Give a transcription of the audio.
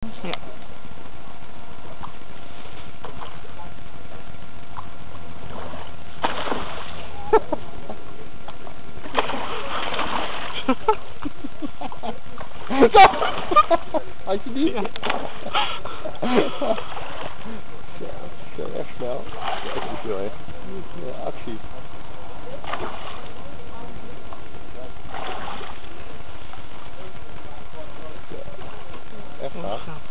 Ja. Alsjeblieft. Zo, zo erg snel. Ja, dat is heel erg. Ja, actie. Huh?